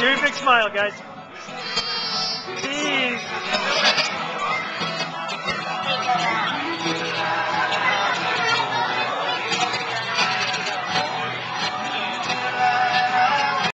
Give a big smile, guys.